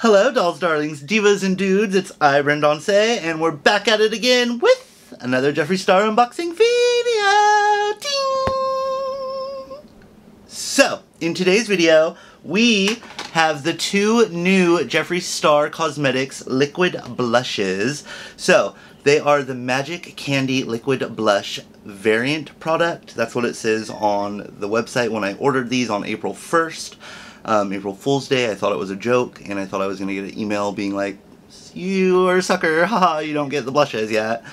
Hello, dolls, darlings, divas, and dudes. It's I, Brandoncye, and we're back at it again with another Jeffree Star unboxing video. Ding! So, in today's video, we have the two new Jeffree Star Cosmetics liquid blushes. So, they are the Magic Candy Liquid Blush variant product. That's what it says on the website when I ordered these on April 1st um, April Fool's Day. I thought it was a joke, and I thought I was going to get an email being like, you are a sucker, haha, you don't get the blushes yet.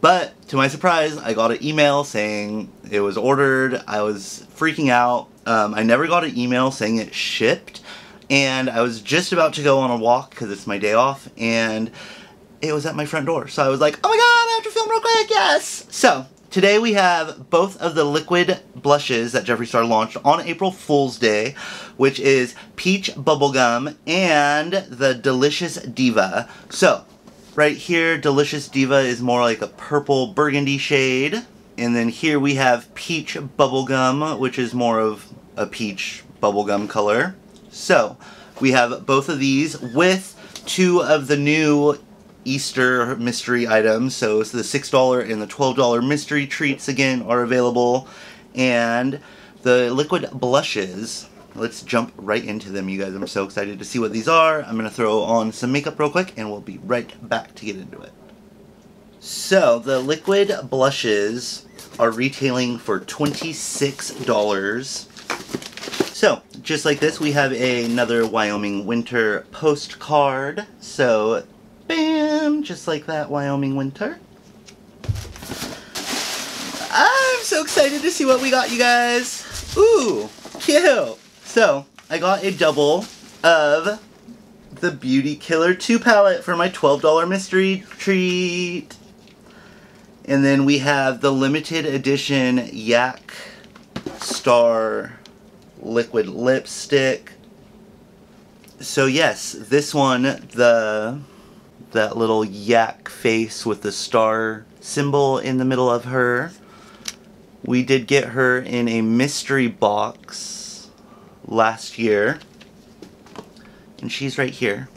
But to my surprise, I got an email saying it was ordered. I was freaking out. Um, I never got an email saying it shipped. And I was just about to go on a walk because it's my day off. And it was at my front door. So I was like, oh my god, I have to film real quick, yes! So, Today we have both of the liquid blushes that Jeffree Star launched on April Fool's Day, which is Peach Bubblegum and the Delicious Diva. So, right here, Delicious Diva is more like a purple burgundy shade. And then here we have Peach Bubblegum, which is more of a peach bubblegum color. So, we have both of these with two of the new Easter mystery items. So the $6 and the $12 mystery treats again are available. And the liquid blushes, let's jump right into them, you guys. I'm so excited to see what these are. I'm going to throw on some makeup real quick and we'll be right back to get into it. So the liquid blushes are retailing for $26. So, just like this, we have another Wyoming winter postcard. So, Bam! Just like that Wyoming winter. I'm so excited to see what we got, you guys. Ooh, cute. So, I got a double of the Beauty Killer 2 palette for my $12 mystery treat. And then we have the limited edition Yak Star liquid lipstick. So yes, this one, the that little yak face with the star symbol in the middle of her. We did get her in a mystery box last year. And she's right here.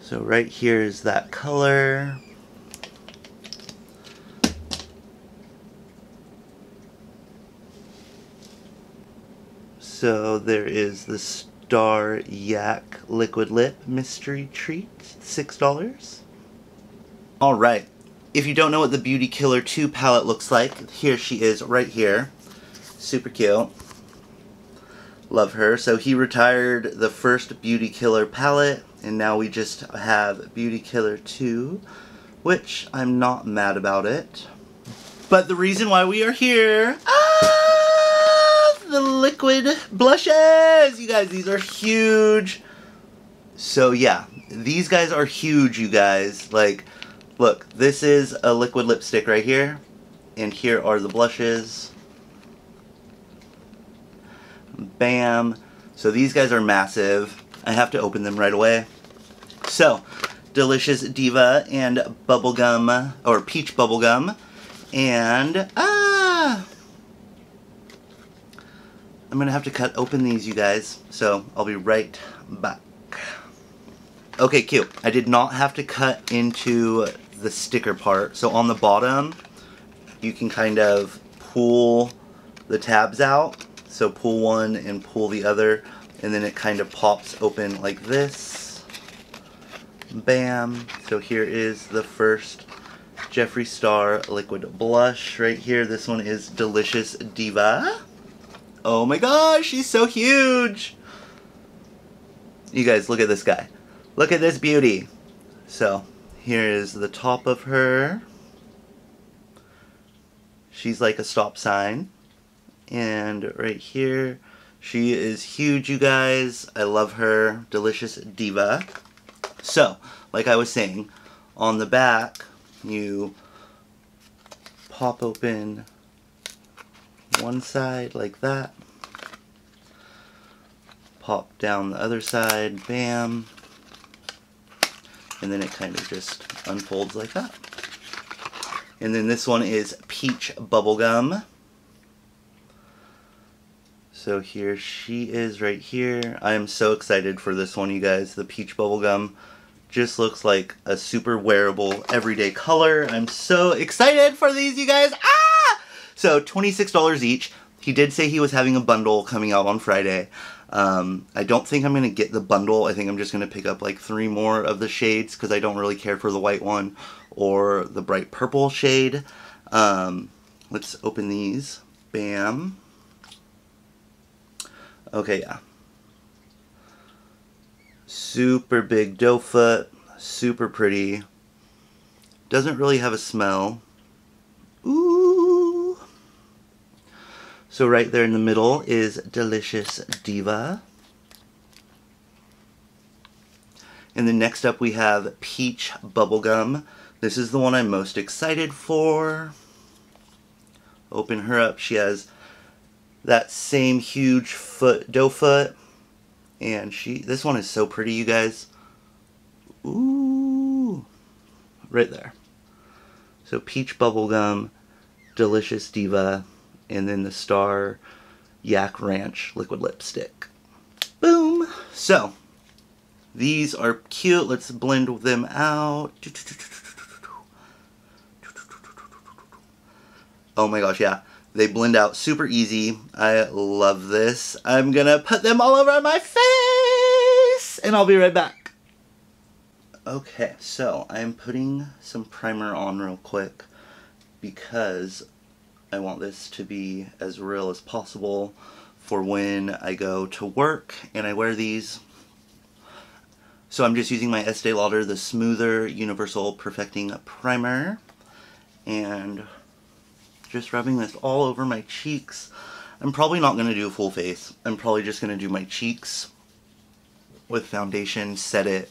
So right here is that color. So there is the Star Yak Liquid Lip Mystery Treat, $6. Alright, if you don't know what the Beauty Killer 2 palette looks like, here she is right here. Super cute. Love her. So he retired the first Beauty Killer palette, and now we just have Beauty Killer 2, which I'm not mad about it. But the reason why we are here... The liquid blushes! You guys, these are huge. So yeah, these guys are huge, you guys. Like, look, this is a liquid lipstick right here. And here are the blushes. Bam. So these guys are massive. I have to open them right away. So, Delicious Diva and Bubblegum, or Peach Bubblegum. And, ah, I'm to have to cut open these, you guys. So I'll be right back. Okay, cute. I did not have to cut into the sticker part. So on the bottom, you can kind of pull the tabs out. So pull one and pull the other. And then it kind of pops open like this. Bam. So here is the first Jeffree Star Liquid Blush right here. This one is Delicious Diva. Oh my gosh, she's so huge! You guys, look at this guy. Look at this beauty. So, here is the top of her. She's like a stop sign. And right here, she is huge, you guys. I love her. Delicious Diva. So, like I was saying, on the back, you pop open one side like that. Pop down the other side, bam. And then it kind of just unfolds like that. And then this one is Peach Bubblegum. So here she is right here. I am so excited for this one, you guys. The peach bubblegum just looks like a super wearable everyday color. I'm so excited for these, you guys. Ah! So $26 each. He did say he was having a bundle coming out on Friday. Um, I don't think I'm going to get the bundle. I think I'm just going to pick up like three more of the shades because I don't really care for the white one or the bright purple shade. Um, let's open these. Bam. Okay, yeah. Super big doe foot. Super pretty. Doesn't really have a smell. Ooh. So right there in the middle is Delicious Diva. And then next up we have Peach Bubblegum. This is the one I'm most excited for. Open her up. She has that same huge foot, doe foot. And she, this one is so pretty, you guys. Ooh. Right there. So Peach Bubblegum, Delicious Diva, and then the Star Yak Ranch Liquid Lipstick. Boom! So, these are cute. Let's blend them out. Oh my gosh, yeah. They blend out super easy. I love this. I'm gonna put them all over my face and I'll be right back. Okay, so I'm putting some primer on real quick because I want this to be as real as possible for when I go to work and I wear these. So I'm just using my Estee Lauder, the Smoother Universal Perfecting Primer. And just rubbing this all over my cheeks. I'm probably not going to do a full face. I'm probably just going to do my cheeks with foundation, set it,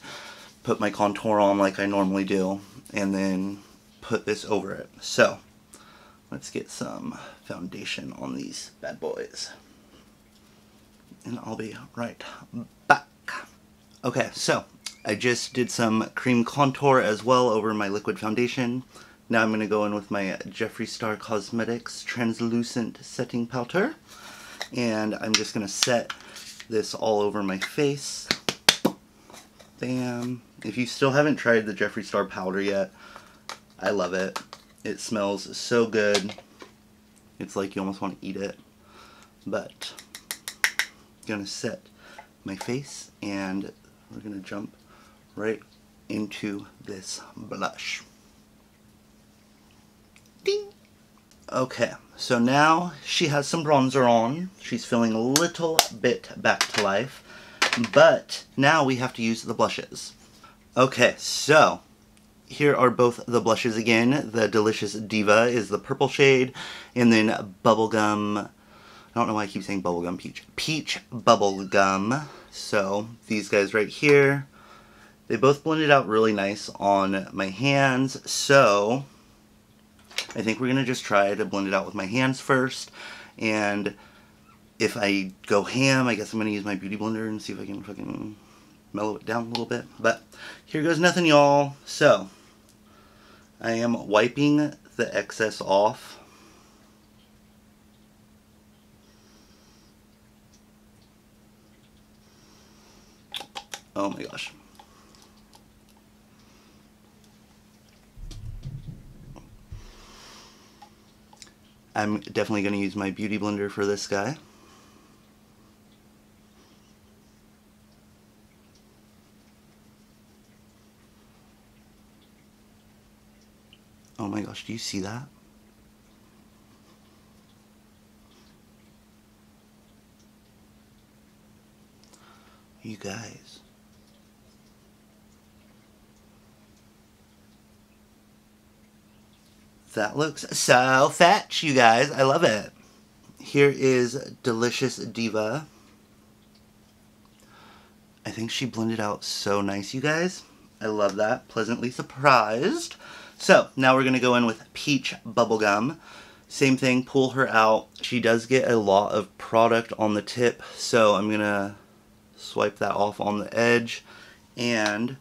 put my contour on like I normally do, and then put this over it. So, let's get some foundation on these bad boys. And I'll be right back. Okay, so I just did some cream contour as well over my liquid foundation. Now I'm going to go in with my Jeffree Star Cosmetics Translucent Setting Powder. And I'm just going to set this all over my face. Bam. If you still haven't tried the Jeffree Star powder yet, I love it. It smells so good. It's like you almost want to eat it. But I'm to set my face and we're to jump right into this blush. Ding. Okay, so now she has some bronzer on. She's feeling a little bit back to life. But now we have to use the blushes. Okay, so here are both the blushes again. The Delicious Diva is the purple shade, and then Bubblegum, I don't know why I keep saying Bubblegum Peach. Peach Bubblegum. So, these guys right here, they both blended out really nice on my hands. So, I think we're going to just try to blend it out with my hands first. And if I go ham, I guess I'm going to use my Beauty Blender and see if I can fucking mellow it down a little bit. But here goes nothing, y'all. So, I am wiping the excess off. Oh my gosh. I'm definitely going to use my Beauty Blender for this guy. Oh my gosh, do you see that? You guys. That looks so fetch, you guys. I love it. Here is Delicious Diva. I think she blended out so nice, you guys. I love that. Pleasantly surprised. So, now we're going to go in with Peach Bubblegum. Same thing, pull her out. She does get a lot of product on the tip, so I'm going to swipe that off on the edge. And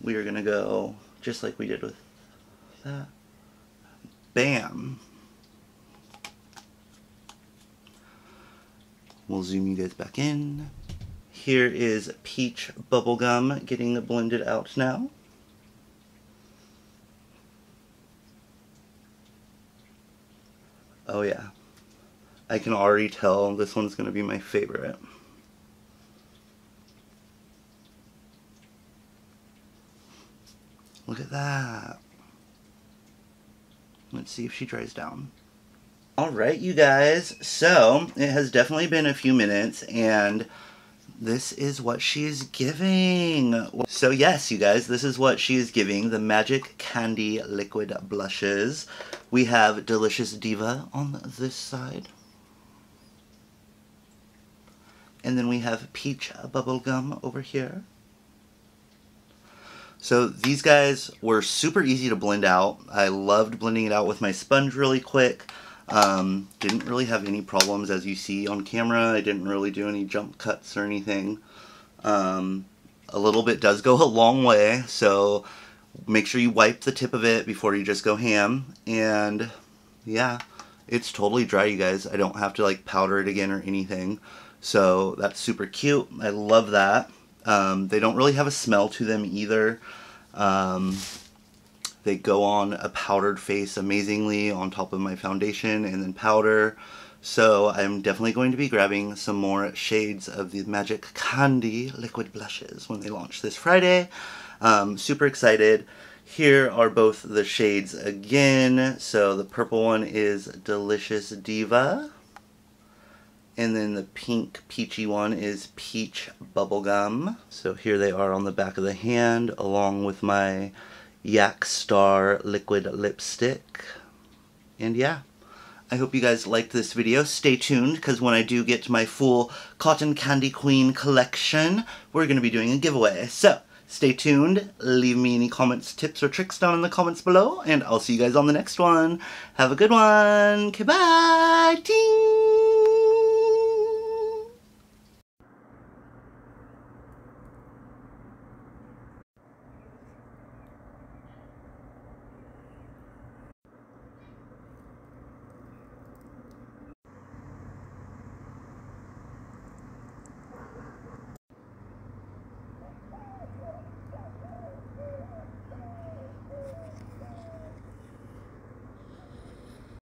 we are going to go just like we did with that. Bam. We'll zoom you guys back in. Here is peach bubblegum getting the blended out now. Oh yeah. I can already tell this one's going to be my favorite. Look at that. Let's see if she dries down. Alright, you guys. So, it has definitely been a few minutes, and this is what she is giving. So yes, you guys, this is what she is giving. The Magic Candy Liquid Blushes. We have Delicious Diva on this side. And then we have Peach Bubblegum over here. So these guys were super easy to blend out. I loved blending it out with my sponge really quick. Um, didn't really have any problems as you see on camera. I didn't really do any jump cuts or anything. Um, a little bit does go a long way, so make sure you wipe the tip of it before you just go ham. And yeah, it's totally dry, you guys. I don't have to like powder it again or anything. So that's super cute. I love that. Um, they don't really have a smell to them either. Um, they go on a powdered face amazingly on top of my foundation and then powder. So I'm definitely going to be grabbing some more shades of the Magic Candy liquid blushes when they launch this Friday. Um, super excited. Here are both the shades again. So the purple one is Delicious Diva. And then the pink peachy one is Peach Bubblegum. So here they are on the back of the hand along with my Yak Star liquid lipstick. And yeah, I hope you guys liked this video. Stay tuned because when I do get my full Cotton Candy Queen collection, we're going to be doing a giveaway. So, stay tuned. Leave me any comments, tips, or tricks down in the comments below, and I'll see you guys on the next one. Have a good one. Goodbye.